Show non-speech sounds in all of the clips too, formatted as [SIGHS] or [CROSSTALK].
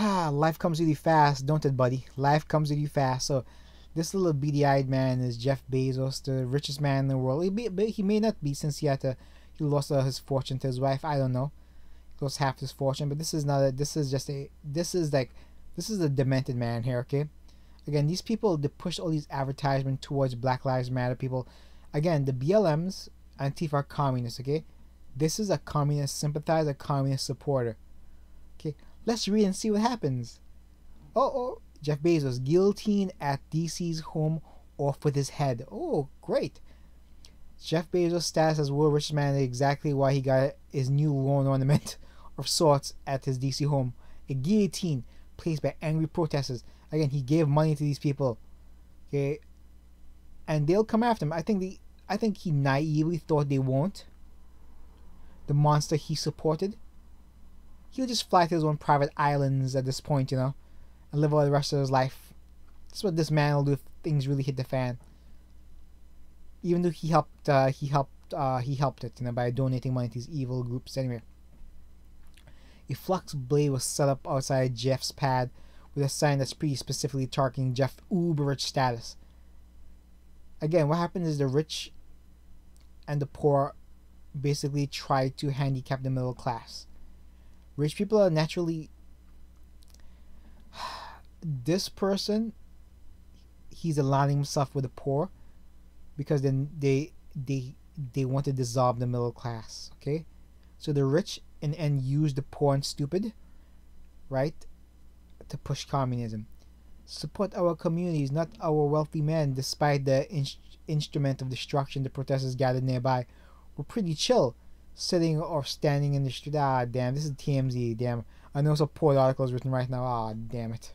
[SIGHS] life comes really fast, don't it, buddy? Life comes really fast. So, this little beady-eyed man is Jeff Bezos, the richest man in the world. He, be, he may not be since he had to, he lost uh, his fortune to his wife. I don't know. He lost half his fortune, but this is not a. This is just a. This is like, this is a demented man here. Okay, again, these people they push all these advertisements towards Black Lives Matter people. Again, the BLMs, Antifa are communists. Okay, this is a communist sympathizer, communist supporter. Let's read and see what happens. Oh, oh, Jeff Bezos guillotined at DC's home off with his head. Oh, great. Jeff Bezos' status as world richest man is exactly why he got his new lawn ornament [LAUGHS] of sorts at his DC home. A guillotine placed by angry protesters. Again, he gave money to these people. Okay. And they'll come after him. I think the I think he naively thought they won't. The monster he supported. He'll just fly to his own private islands at this point, you know and live all the rest of his life. That's what this man will do if things really hit the fan. Even though he helped, uh, he helped, uh, he helped it, you know, by donating money to these evil groups. Anyway, a flux blade was set up outside Jeff's pad with a sign that's pretty specifically targeting Jeff uber rich status. Again, what happened is the rich and the poor basically try to handicap the middle class. Rich people are naturally [SIGHS] this person he's aligning himself with the poor because then they they they want to dissolve the middle class okay? So the rich and and use the poor and stupid right to push communism. Support our communities not our wealthy men despite the in- instrument of destruction the protesters gathered nearby. Were pretty chill sitting or standing in the street ah damn this is tmz damn i know some poor articles written right now ah damn it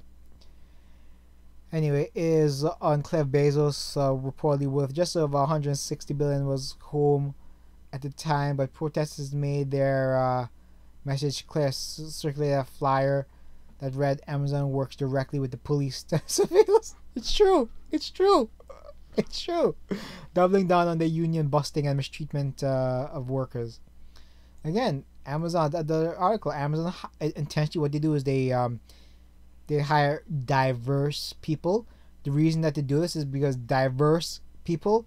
anyway, is on Cliff Bezos, uh, reportedly worth just over 160 billion, was home at the time, but protesters made their uh, message clear, circulated a flyer that read Amazon works directly with the police. [LAUGHS] It's true. It's true. [LAUGHS] It's true. Doubling down on the union busting and mistreatment uh, of workers. Again, Amazon, the, the article, Amazon intentionally, what they do is they um, they hire diverse people. The reason that they do this is because diverse people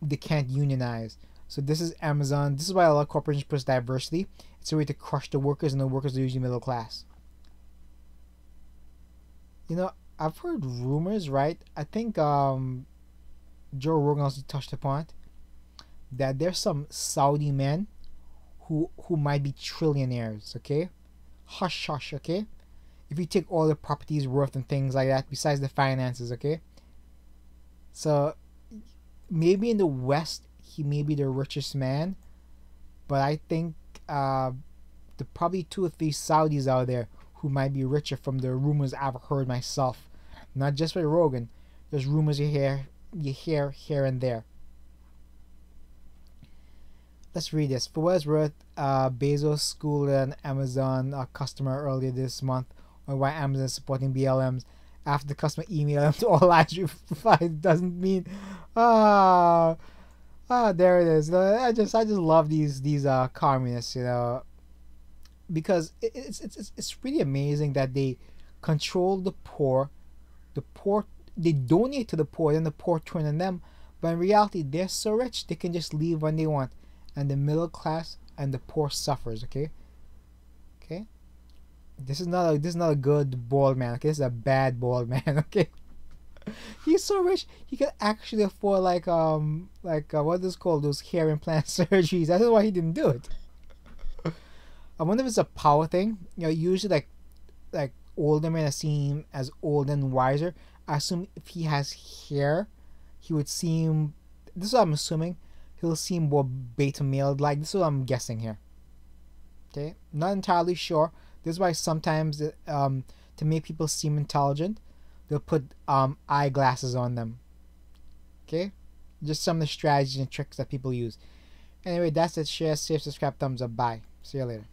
they can't unionize. So this is Amazon. This is why a lot of corporations push diversity. It's a way to crush the workers, and the workers are usually middle class. You know, I've heard rumors, right? I think um, Joe Rogan also touched upon it that there's some Saudi men who who might be trillionaires. Okay, hush, hush. Okay, if you take all the properties worth and things like that besides the finances okay so maybe in the west he may be the richest man but i think uh the probably two or three saudis out there who might be richer from the rumors i've heard myself not just by rogan there's rumors you hear you hear here and there let's read this. It's worth, uh, Bezos schooled an Amazon uh, customer earlier this month on why Amazon is supporting BLMs after the customer email them to [LAUGHS] all lives replied doesn't mean ah ah there it is. I just I just love these these uh communists, you know, because it's it's it's it's really amazing that they control the poor, the poor they donate to the poor, then the poor turn on them. But in reality, they're so rich they can just leave when they want, and the middle class and the poor suffers. Okay, okay. This is not a this is not a good bald man. Okay, this is a bad bald [LAUGHS] man. Okay, he's so rich he can actually afford like um like uh, what is called those hair implant [LAUGHS] surgeries. That's why he didn't do it. I wonder if it's a power thing. You know, usually like like older men are seen as old and wiser. I assume if he has hair, he would seem. This is what I'm assuming. He'll seem more beta male like. This is what I'm guessing here. Okay, not entirely sure. This is why sometimes um, to make people seem intelligent, they'll put um, eyeglasses on them. Okay, just some of the strategies and tricks that people use. Anyway, that's it. Share, save, subscribe, thumbs up. Bye. See you later.